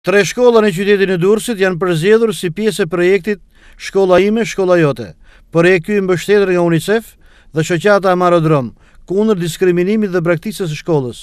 Tre shkolla në qytetin e Durrësit janë përzgjedhur si pjesë e projektit Shkolla ime, shkolla jote. Projekt ky i mbështetur nga UNICEF dhe shoqata Amaro Drom, kundër diskriminimit dhe braktisjes së shkollës.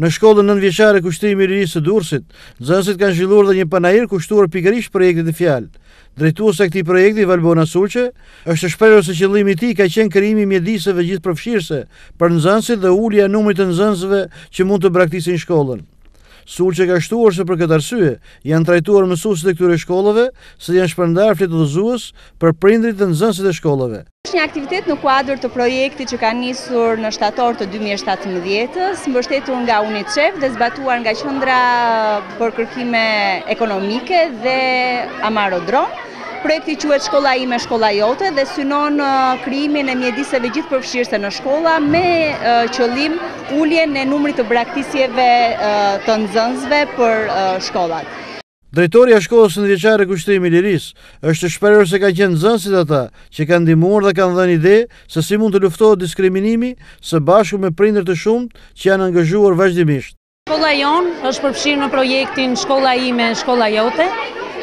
Në shkollën nëntëvjeçare Kushtrimi i Lirisë së Durrësit, nxënësit kanë zhvilluar dhe një panair kushtuar pikërisht projektit në fjalë, Drejtuesa e këtij projekti, Valbona Sulçe, është shprehur se qëllimi i tij ka qenë krijimi i mjediseve gjithëpërfshirëse për nxënësit dhe ulja e numrit të nxënësve që mund të braktisin shkollën. Sulçe ka shtuar se për këtë arsye janë trajtuar mësuesit e këtyre shkollave se janë shpërndarë fletë udhëzues për prindërit dhe nxënësit e shkollave. Është një aktivitet në kuadër të projektit që ka nisur në shtator të 2017-ës, mbështetur nga UNICEF dhe zbatuar nga Qendra për kërkime ekonomike dhe Amaro Drom. Projekti quhet shkolla ime, shkolla jote dhe synon krijimin e mjediseve gjithëpërfshirëse në shkolla me qëllim uljen e numrit të braktisjeve të nxënësve për shkollat. Drejtorja e Shkollës Nëntëvjeçare Kushtrimi i Lirisë është shprehur se kanë qenë nxënësit ata që kanë ndihmuar dhe kanë dhënë ide se si mund të luftohet diskriminimi së bashku me prindër të shumtë që janë angazhuar vazhdimisht. Shkolla jonë është përfshirë në projektin Shkolla ime, shkolla jote,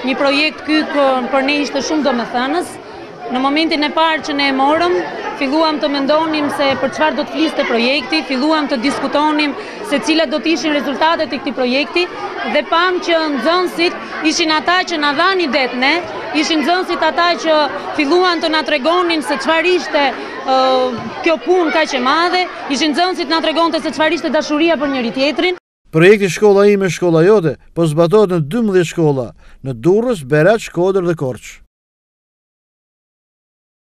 një projekt i cili për ne ishte shumë domethënës, Në momentin e parë që ne e morëm, filluam të mendonim se për çfarë do të fliste projekti, filluam të diskutonim se cilat do të ishin rezultatet e këtij projekti dhe pamë që nxënësit ishin ata që na dhanë idetë ne, ishin nxënësit ata që filluan të na tregonin se çfarë ishte uh, kjo punë kaq e madhe, ishin nxënësit na tregonte se çfarë ishte dashuria për njëri-tjetrin. Projekti Shkolla ime, shkolla jote po zbatohet në dymbëdhjetë shkolla, në Durrës, Berat, Shkodër dhe Korçë.